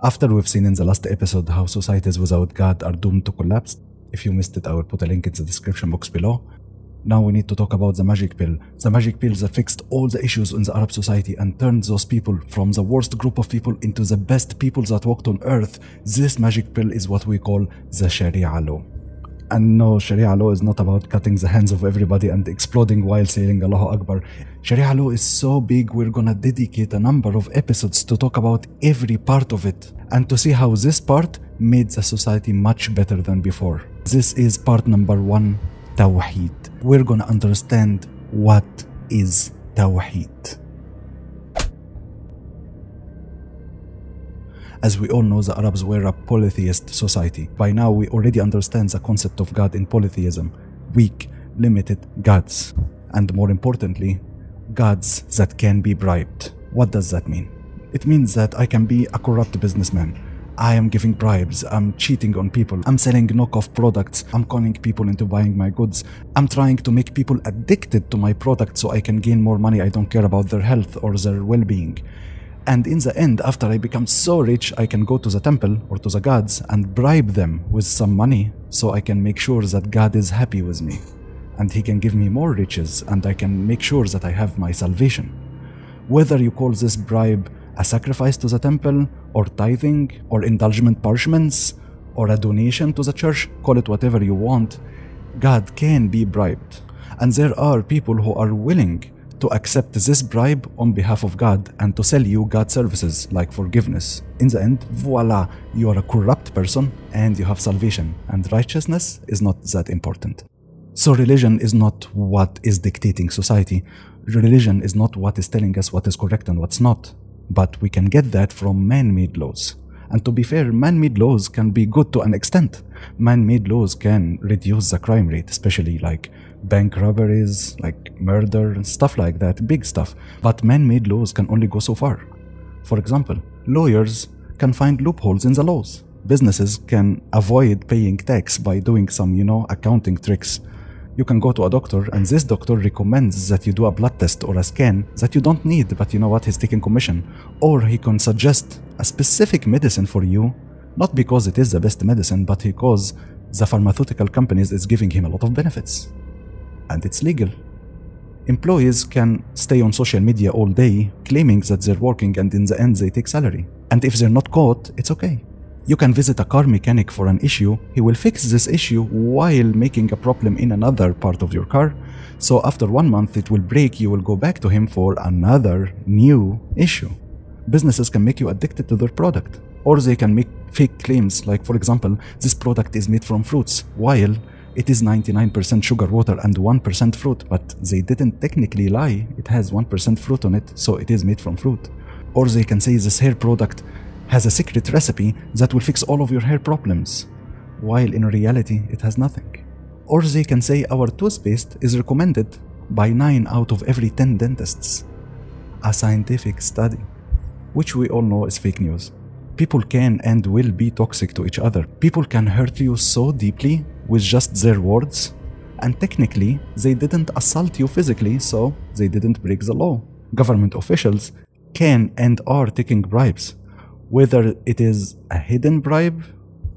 After we've seen in the last episode how societies without God are doomed to collapse, if you missed it, I will put a link in the description box below. Now we need to talk about the magic pill. The magic pill that fixed all the issues in the Arab society and turned those people from the worst group of people into the best people that walked on earth. This magic pill is what we call the Sharia law. And no, Sharia law is not about cutting the hands of everybody and exploding while saying Allahu Akbar. Sharia law is so big, we're gonna dedicate a number of episodes to talk about every part of it and to see how this part made the society much better than before. This is part number one Tawheed. We're gonna understand what is Tawheed. As we all know, the Arabs were a polytheist society. By now, we already understand the concept of God in polytheism weak, limited gods. And more importantly, gods that can be bribed. What does that mean? It means that I can be a corrupt businessman. I am giving bribes, I'm cheating on people, I'm selling knockoff products, I'm conning people into buying my goods, I'm trying to make people addicted to my product so I can gain more money. I don't care about their health or their well being. And in the end, after I become so rich, I can go to the temple or to the gods and bribe them with some money so I can make sure that God is happy with me. And He can give me more riches and I can make sure that I have my salvation. Whether you call this bribe a sacrifice to the temple, or tithing, or indulgent parchments, or a donation to the church, call it whatever you want, God can be bribed. And there are people who are willing to accept this bribe on behalf of God and to sell you God services like forgiveness. In the end, voila, you are a corrupt person and you have salvation, and righteousness is not that important. So, religion is not what is dictating society. Religion is not what is telling us what is correct and what's not. But we can get that from man made laws. And to be fair, man made laws can be good to an extent. Man made laws can reduce the crime rate, especially like bank robberies, like murder, and stuff like that, big stuff. But man made laws can only go so far. For example, lawyers can find loopholes in the laws. Businesses can avoid paying tax by doing some, you know, accounting tricks you can go to a doctor and this doctor recommends that you do a blood test or a scan that you don't need but you know what? He's taking commission. Or he can suggest a specific medicine for you not because it is the best medicine but because the pharmaceutical companies is giving him a lot of benefits. And it's legal. Employees can stay on social media all day claiming that they're working and in the end they take salary. And if they're not caught it's okay you can visit a car mechanic for an issue, he will fix this issue while making a problem in another part of your car. So after one month it will break, you will go back to him for another new issue. Businesses can make you addicted to their product, or they can make fake claims, like for example, this product is made from fruits, while it is 99% sugar water and 1% fruit, but they didn't technically lie. It has 1% fruit on it, so it is made from fruit. Or they can say this hair product has a secret recipe that will fix all of your hair problems, while in reality it has nothing. Or they can say our toothpaste is recommended by 9 out of every 10 dentists. A scientific study, which we all know is fake news. People can and will be toxic to each other. People can hurt you so deeply with just their words, and technically, they didn't assault you physically, so they didn't break the law. Government officials can and are taking bribes whether it is a hidden bribe,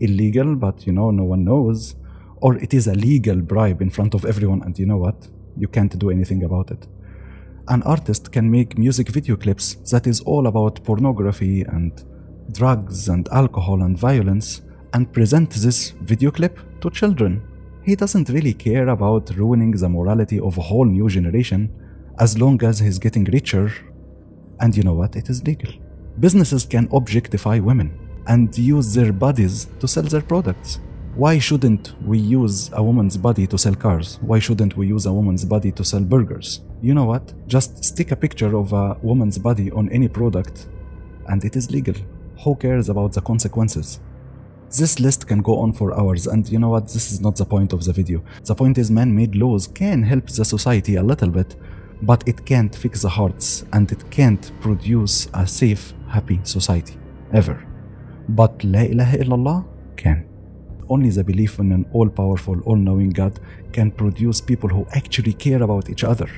illegal, but you know, no one knows, or it is a legal bribe in front of everyone, and you know what? You can't do anything about it. An artist can make music video clips that is all about pornography and drugs and alcohol and violence and present this video clip to children. He doesn't really care about ruining the morality of a whole new generation as long as he's getting richer. And you know what? It is legal. Businesses can objectify women and use their bodies to sell their products. Why shouldn't we use a woman's body to sell cars? Why shouldn't we use a woman's body to sell burgers? You know what? Just stick a picture of a woman's body on any product and it is legal. Who cares about the consequences? This list can go on for hours, and you know what? This is not the point of the video. The point is, man made laws can help the society a little bit, but it can't fix the hearts and it can't produce a safe happy society ever. But La ilaha illallah can. Only the belief in an all powerful, all knowing God can produce people who actually care about each other.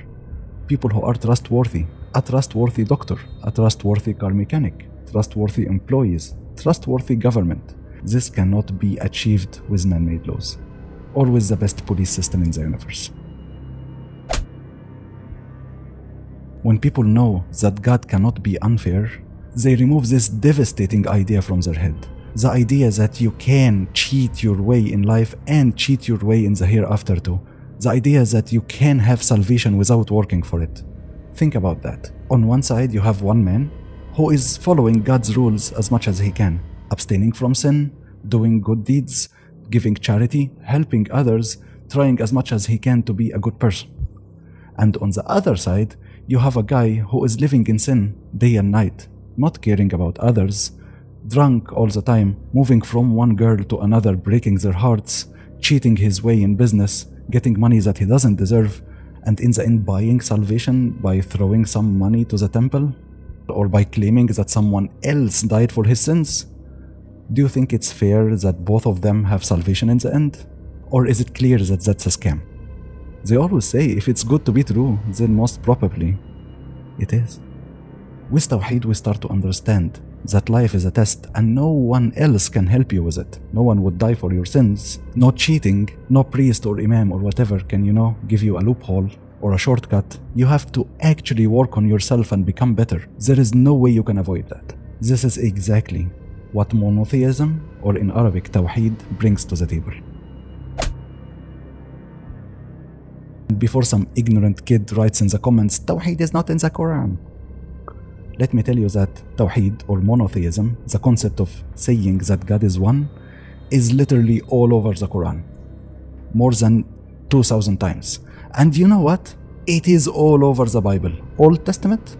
People who are trustworthy. A trustworthy doctor, a trustworthy car mechanic, trustworthy employees, trustworthy government. This cannot be achieved with man made laws or with the best police system in the universe. When people know that God cannot be unfair, they remove this devastating idea from their head. The idea that you can cheat your way in life and cheat your way in the hereafter too. The idea that you can have salvation without working for it. Think about that. On one side, you have one man who is following God's rules as much as he can, abstaining from sin, doing good deeds, giving charity, helping others, trying as much as he can to be a good person. And on the other side, you have a guy who is living in sin day and night, not caring about others, drunk all the time, moving from one girl to another, breaking their hearts, cheating his way in business, getting money that he doesn't deserve, and in the end buying salvation by throwing some money to the temple or by claiming that someone else died for his sins? Do you think it's fair that both of them have salvation in the end? Or is it clear that that's a scam? They always say if it's good to be true, then most probably it is. With Tawheed, we start to understand that life is a test and no one else can help you with it. No one would die for your sins. No cheating, no priest or imam or whatever can, you know, give you a loophole or a shortcut. You have to actually work on yourself and become better. There is no way you can avoid that. This is exactly what monotheism, or in Arabic, Tawheed, brings to the table. Before some ignorant kid writes in the comments, Tawheed is not in the Quran. Let me tell you that Tawheed or monotheism, the concept of saying that God is one, is literally all over the Quran. More than 2000 times. And you know what? It is all over the Bible, Old Testament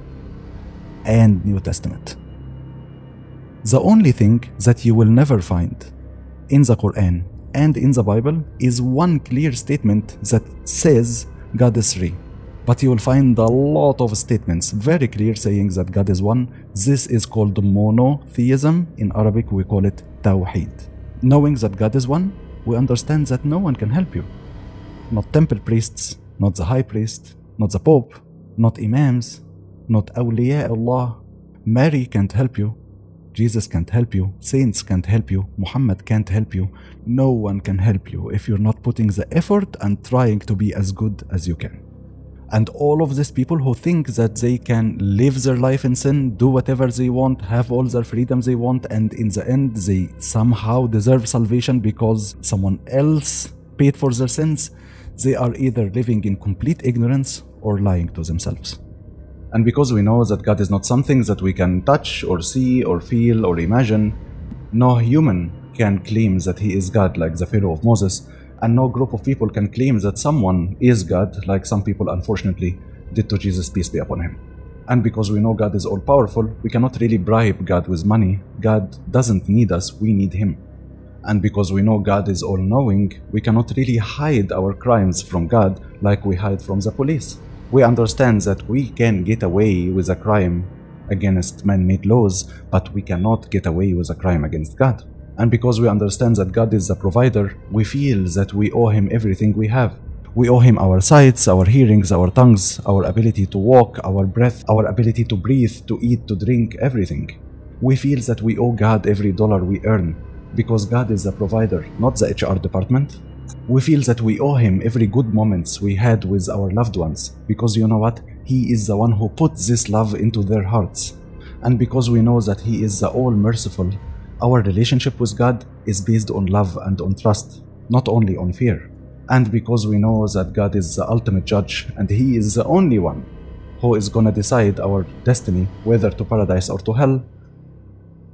and New Testament. The only thing that you will never find in the Quran and in the Bible is one clear statement that says God is three. But you will find a lot of statements very clear saying that God is one. This is called monotheism. In Arabic, we call it Tawheed. Knowing that God is one, we understand that no one can help you. Not temple priests, not the high priest, not the pope, not imams, not awliya Allah. Mary can't help you. Jesus can't help you. Saints can't help you. Muhammad can't help you. No one can help you if you're not putting the effort and trying to be as good as you can. And all of these people who think that they can live their life in sin, do whatever they want, have all their freedoms they want, and in the end they somehow deserve salvation because someone else paid for their sins, they are either living in complete ignorance or lying to themselves. And because we know that God is not something that we can touch or see or feel or imagine, no human can claim that he is God like the Pharaoh of Moses, and no group of people can claim that someone is God like some people unfortunately did to Jesus, peace be upon him. And because we know God is all powerful, we cannot really bribe God with money. God doesn't need us, we need Him. And because we know God is all knowing, we cannot really hide our crimes from God like we hide from the police. We understand that we can get away with a crime against man made laws, but we cannot get away with a crime against God. And because we understand that God is the provider, we feel that we owe Him everything we have. We owe Him our sights, our hearings, our tongues, our ability to walk, our breath, our ability to breathe, to eat, to drink, everything. We feel that we owe God every dollar we earn because God is the provider, not the HR department. We feel that we owe Him every good moments we had with our loved ones because you know what? He is the one who put this love into their hearts. And because we know that He is the all merciful, our relationship with God is based on love and on trust, not only on fear. And because we know that God is the ultimate judge and He is the only one who is gonna decide our destiny, whether to paradise or to hell,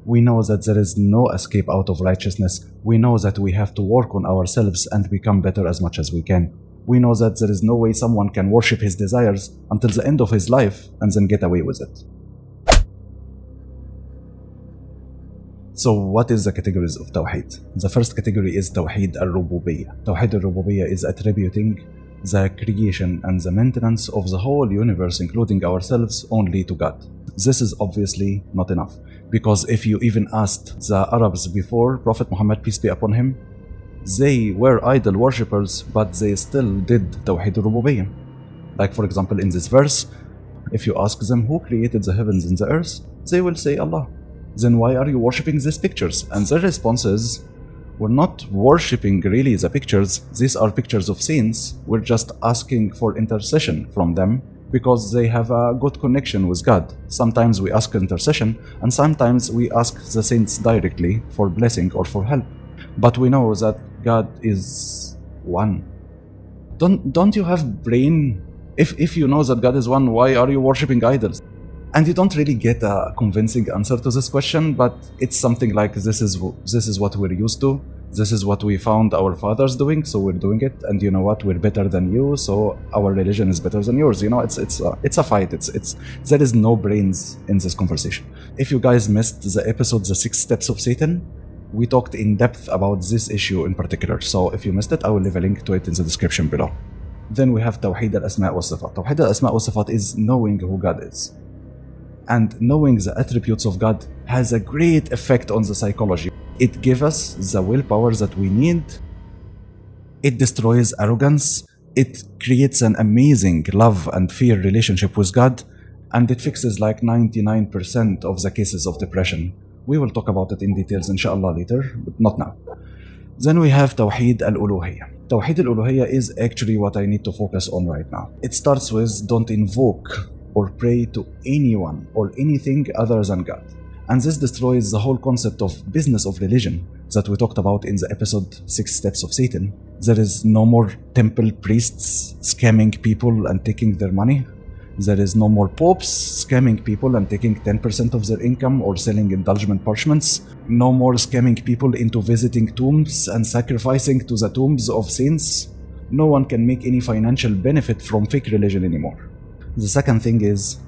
we know that there is no escape out of righteousness. We know that we have to work on ourselves and become better as much as we can. We know that there is no way someone can worship his desires until the end of his life and then get away with it. So what is the categories of Tawheed? The first category is Tawheed al-Rububiyyah. Tawheed al-Rububiyyah is attributing the creation and the maintenance of the whole universe, including ourselves, only to God. This is obviously not enough. Because if you even asked the Arabs before Prophet Muhammad, peace be upon him, they were idol worshippers, but they still did Tawheed al-Rububiyyah. Like for example in this verse, if you ask them who created the heavens and the earth, they will say Allah. Then why are you worshipping these pictures? And their response is, we're not worshipping really the pictures. These are pictures of saints. We're just asking for intercession from them because they have a good connection with God. Sometimes we ask intercession, and sometimes we ask the saints directly for blessing or for help. But we know that God is one. Don't don't you have brain? If if you know that God is one, why are you worshiping idols? And you don't really get a convincing answer to this question, but it's something like this is this is what we're used to. This is what we found our fathers doing, so we're doing it. And you know what? We're better than you, so our religion is better than yours. You know, it's it's a, it's a fight. It's it's there is no brains in this conversation. If you guys missed the episode, the six steps of Satan, we talked in depth about this issue in particular. So if you missed it, I will leave a link to it in the description below. Then we have Tawheed al-Asma wa Sifat. Tawheed al-Asma wa Sifat is knowing who God is and knowing the attributes of God has a great effect on the psychology. It gives us the willpower that we need. It destroys arrogance. It creates an amazing love and fear relationship with God. And it fixes like 99% of the cases of depression. We will talk about it in details inshallah later, but not now. Then we have Tawheed al-Uluhiyya. Tawheed al-Uluhiyya is actually what I need to focus on right now. It starts with don't invoke or pray to anyone or anything other than God. And this destroys the whole concept of business of religion that we talked about in the episode Six Steps of Satan. There is no more temple priests scamming people and taking their money. There is no more popes scamming people and taking 10% of their income or selling indulgent parchments. No more scamming people into visiting tombs and sacrificing to the tombs of saints. No one can make any financial benefit from fake religion anymore. The second thing is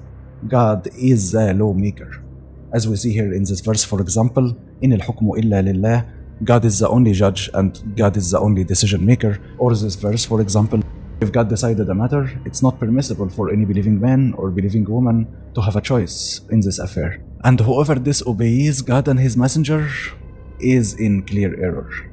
God is the lawmaker. As we see here in this verse, for example, in al-hukmu illa lillah, God is the only judge and God is the only decision maker. Or this verse, for example, if God decided a matter, it's not permissible for any believing man or believing woman to have a choice in this affair. And whoever disobeys God and his messenger is in clear error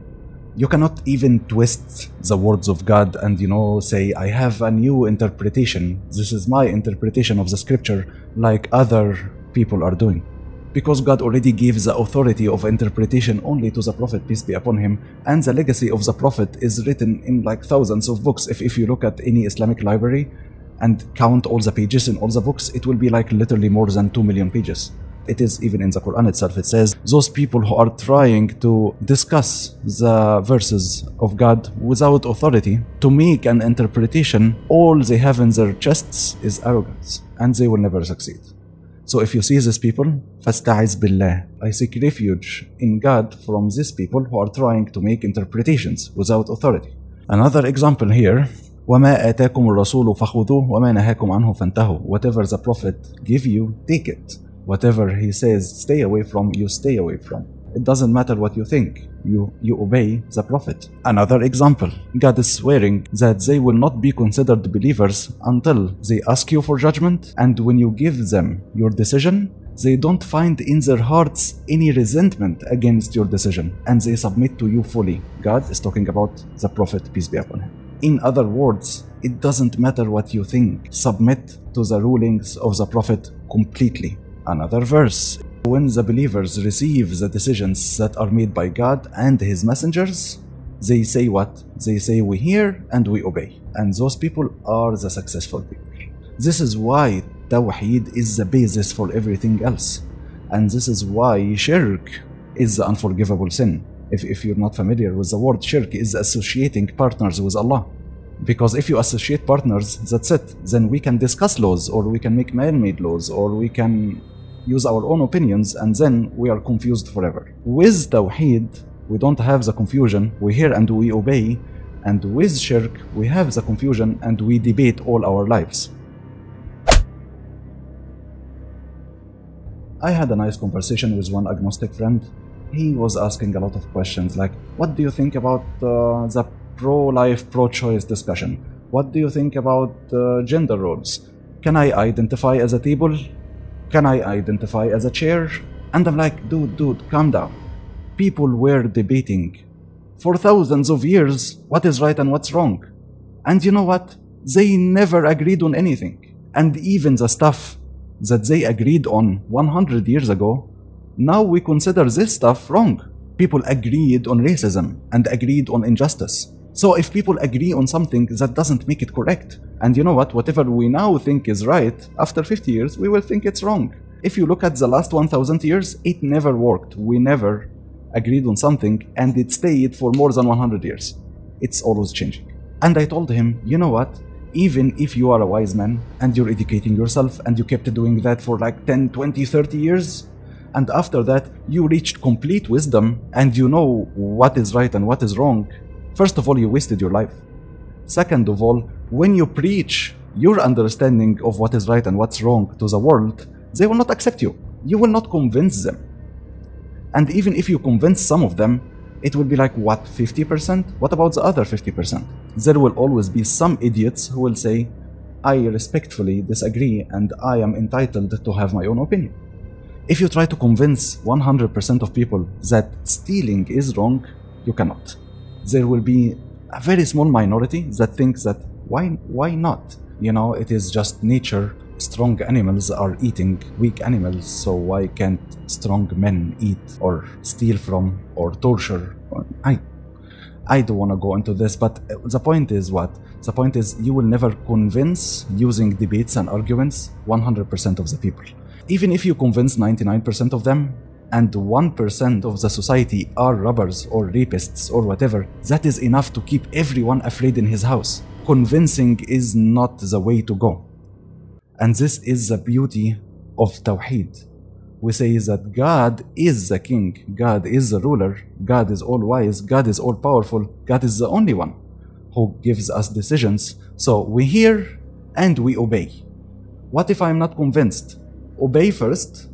you cannot even twist the words of God and, you know, say, I have a new interpretation. This is my interpretation of the scripture, like other people are doing. Because God already gave the authority of interpretation only to the Prophet, peace be upon him, and the legacy of the Prophet is written in like thousands of books. If, if you look at any Islamic library and count all the pages in all the books, it will be like literally more than 2 million pages it is even in the Quran itself. It says those people who are trying to discuss the verses of God without authority to make an interpretation, all they have in their chests is arrogance, and they will never succeed. So if you see these people, فَاسْتَعِذْ billah. I seek refuge in God from these people who are trying to make interpretations without authority. Another example here, وَمَا آتَاكُمُ الرَّسُولُ فَخُذُوهُ وَمَا نَهَاكُمْ عَنْهُ فَانْتَهُوا Whatever the Prophet give you, take it whatever he says stay away from you stay away from. It doesn't matter what you think. You you obey the prophet. Another example. God is swearing that they will not be considered believers until they ask you for judgment. And when you give them your decision they don't find in their hearts any resentment against your decision. And they submit to you fully. God is talking about the prophet peace be upon him. In other words it doesn't matter what you think. Submit to the rulings of the prophet completely Another verse. When the believers receive the decisions that are made by God and His messengers, they say what? They say we hear and we obey. And those people are the successful people. This is why Tawheed is the basis for everything else. And this is why Shirk is the unforgivable sin. If, if you're not familiar with the word Shirk, is associating partners with Allah. Because if you associate partners, that's it. Then we can discuss laws, or we can make man made laws, or we can use our own opinions, and then we are confused forever. With Tawheed, we don't have the confusion, we hear and we obey, and with Shirk, we have the confusion and we debate all our lives. I had a nice conversation with one agnostic friend. He was asking a lot of questions like, What do you think about uh, the pro life, pro choice discussion? What do you think about uh, gender roles? Can I identify as a table? Can I identify as a chair? And I'm like, dude, dude, calm down. People were debating for thousands of years what is right and what's wrong. And you know what? They never agreed on anything. And even the stuff that they agreed on 100 years ago, Now we consider this stuff wrong. People agreed on racism and agreed on injustice. So if people agree on something, that doesn't make it correct. And you know what? Whatever we now think is right, after 50 years, we will think it's wrong. If you look at the last 1000 years, it never worked. We never agreed on something and it stayed for more than 100 years. It's always changing. And I told him, you know what? Even if you are a wise man and you're educating yourself and you kept doing that for like 10, 20, 30 years, and after that you reached complete wisdom and you know what is right and what is wrong, First of all, you wasted your life. Second of all, when you preach your understanding of what is right and what's wrong to the world, they will not accept you. You will not convince them. And even if you convince some of them, it will be like, what, 50%? What about the other 50%? There will always be some idiots who will say, I respectfully disagree and I am entitled to have my own opinion. If you try to convince 100% of people that stealing is wrong, you cannot there will be a very small minority that thinks that why why not? You know, it is just nature. Strong animals are eating weak animals, so why can't strong men eat or steal from or torture? I I don't want to go into this, but the point is what? The point is you will never convince using debates and arguments 100% of the people. Even if you convince 99% of them, and 1% of the society are robbers or rapists or whatever, that is enough to keep everyone afraid in his house. Convincing is not the way to go. And this is the beauty of Tawheed. We say that God is the king, God is the ruler, God is all wise, God is all powerful, God is the only one who gives us decisions. So we hear and we obey. What if I'm not convinced? Obey first,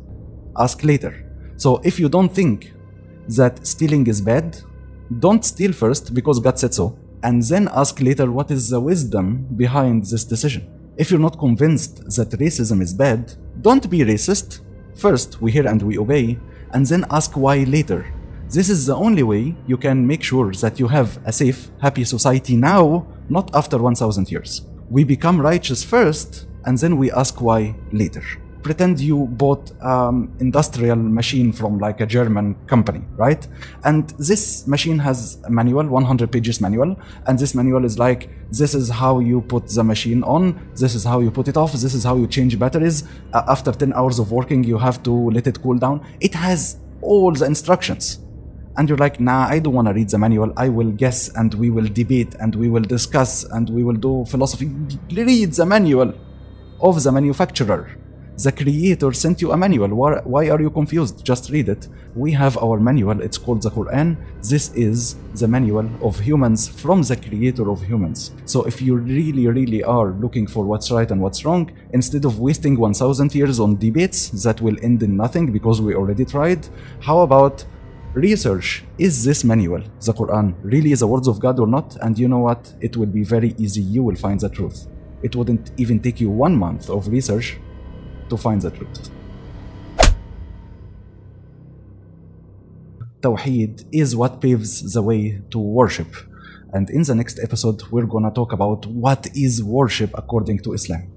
ask later. So if you don't think that stealing is bad, don't steal first because God said so, and then ask later what is the wisdom behind this decision. If you're not convinced that racism is bad, don't be racist. First, we hear and we obey, and then ask why later. This is the only way you can make sure that you have a safe, happy society now, not after 1000 years. We become righteous first, and then we ask why later pretend you bought um, industrial machine from like a German company, right? And this machine has a manual, 100 pages manual, and this manual is like, this is how you put the machine on, this is how you put it off, this is how you change batteries. Uh, after 10 hours of working, you have to let it cool down. It has all the instructions. And you're like, nah, I don't want to read the manual. I will guess and we will debate and we will discuss and we will do philosophy. Read the manual of the manufacturer the creator sent you a manual. Why are you confused? Just read it. We have our manual. It's called the Quran. This is the manual of humans from the creator of humans. So if you really, really are looking for what's right and what's wrong, instead of wasting 1000 years on debates that will end in nothing because we already tried, how about research is this manual, the Quran, really the words of God or not? And you know what? It will be very easy. You will find the truth. It wouldn't even take you one month of research to find the truth. Tawheed is what paves the way to worship. And in the next episode, we're gonna talk about what is worship according to Islam.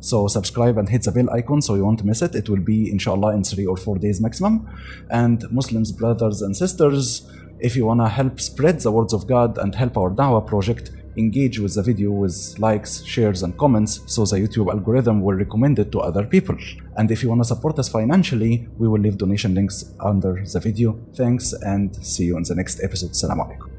So subscribe and hit the bell icon so you won't miss it. It will be inshallah in three or four days maximum. And Muslims, brothers and sisters, if you wanna help spread the words of God and help our Dawah project, engage with the video with likes, shares, and comments so the YouTube algorithm will recommend it to other people. And if you want to support us financially, we will leave donation links under the video. Thanks and see you in the next episode. Assalamu alaikum.